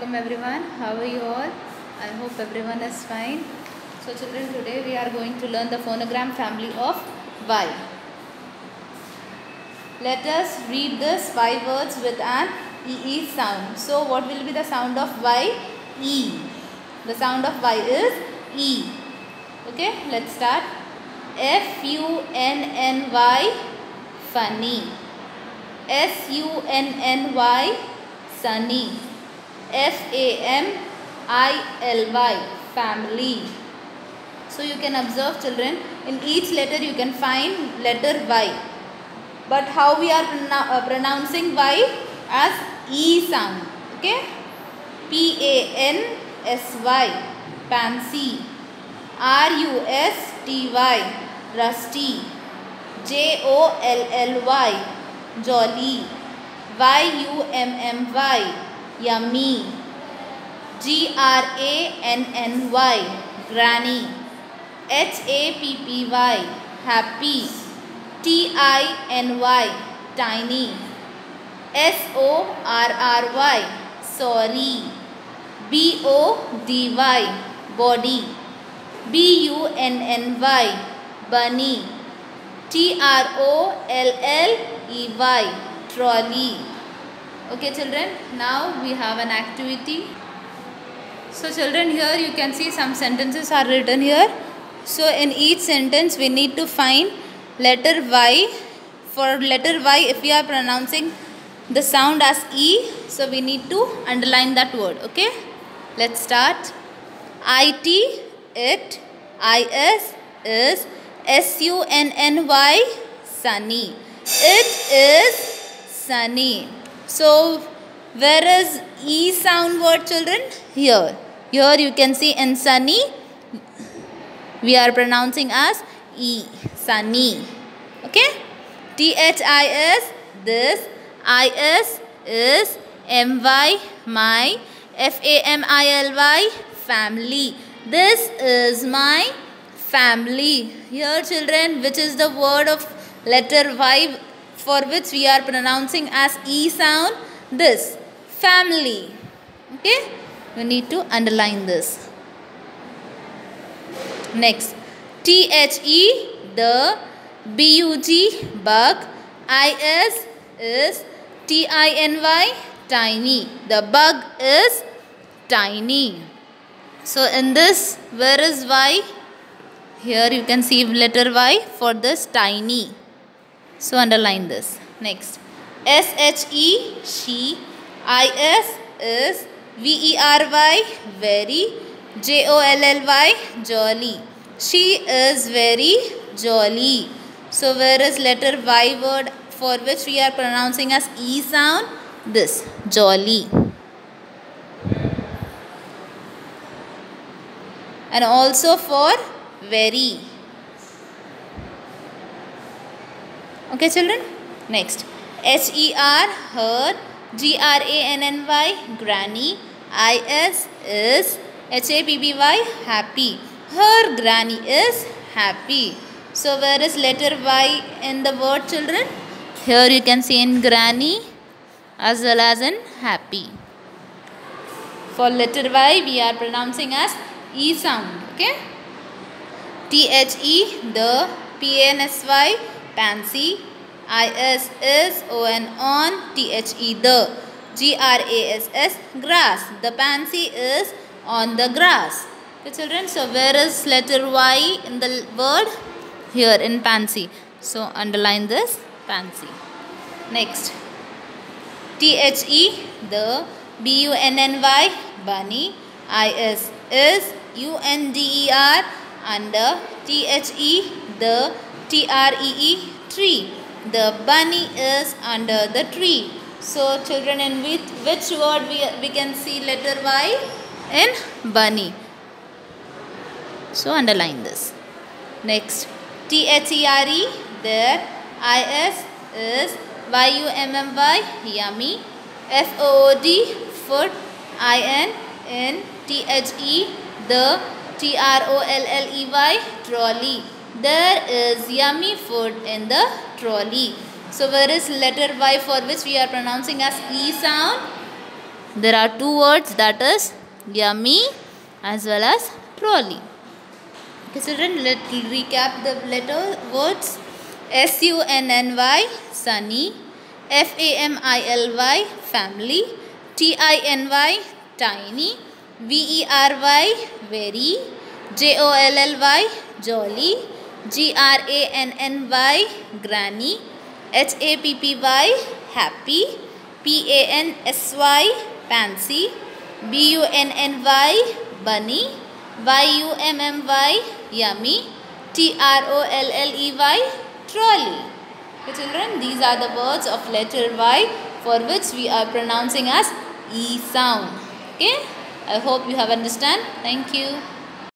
Welcome everyone. How are you all? I hope everyone is fine. So children, today we are going to learn the phonogram family of Y. Let us read this Y words with an EE sound. So what will be the sound of Y? E. The sound of Y is E. Okay, let's start. F U N N Y funny. S U N N Y sunny. F A M I L Y family. So you can observe children in each letter you can find letter Y. But how we are pronou- uh, pronouncing Y as E sound. Okay. P A N S Y pansy. R U S T Y rusty. J O L L Y jolly. Y U M M Y yummy. G R A N N Y granny. H A P P Y happy. T I N Y tiny. S O R R Y sorry. B O D Y body. B U N N Y bunny. T R O L L E Y trolley. Okay children, now we have an activity. So children here you can see some sentences are written here. So in each sentence we need to find letter Y. For letter Y if we are pronouncing the sound as E, so we need to underline that word. Okay. Let's start. IT, it, IS, is, S-U-N-N-Y, sunny. It is sunny. So, where is E sound word children? Here. Here you can see in sunny, we are pronouncing as E, sunny. Okay? T-H-I-S, this, I-S is M-Y, my, F-A-M-I-L-Y, family. This is my family. Here children, which is the word of letter Y for which we are pronouncing as E sound? This, family. Okay? we need to underline this. Next, T-H-E, the, B-U-G, bug, I-S is T-I-N-Y, tiny. The bug is tiny. So in this, where is Y? Here you can see letter Y for this tiny. So underline this. Next, S-H-E, she, I-S is V-E-R-Y, very, J-O-L-L-Y, jolly. She is very jolly. So where is letter Y word for which we are pronouncing as E sound? This, jolly. And also for very. Okay children? Next. H-E-R, her, G-R-A-N-N-Y, granny. I-S is H-A-P-P-Y, happy. Her granny is happy. So where is letter Y in the word children? Here you can see in granny as well as in happy. For letter Y we are pronouncing as E sound. Okay. T-H-E, the, P-N-S-Y, pansy. I-S is O-N on, T-H-E, the. G-R-A-S-S, grass. The pansy is on the grass. Okay children, so where is letter Y in the word? Here in pansy. So underline this pansy. Next. T-H-E, the, B-U-N-N-Y, bunny. I-S is U-N-D-E-R, under T-H-E, the, T-R-E-E, tree. The bunny is under the tree. So children in which, which word we, we can see letter Y? In bunny. So underline this. Next. T-H-E-R-E, there. I-S is Y-U-M-M-Y, yummy. F-O-O-D, foot. I-N, in. T-H-E, the. T-R-O-L-L-E-Y, trolley. There is yummy food in the trolley. So where is letter Y for which we are pronouncing as E sound? there are two words that is yummy as well as trolley. Okay children, let's recap the letter words. S-U-N-N-Y, sunny. F-A-M-I-L-Y, family. T-I-N-Y, tiny. V-E-R-Y, very. J-O-L-L-Y, jolly. G-R-A-N-N-Y, granny. H-A-P-P-Y, happy. P-A-N-S-Y, pansy. B-U-N-N-Y, bunny. Y-U-M-M-Y, yummy. T-R-O-L-L-E-Y, trolley. Okay children, these are the words of letter Y for which we are pronouncing as E sound. Okay. I hope you have understand. Thank you.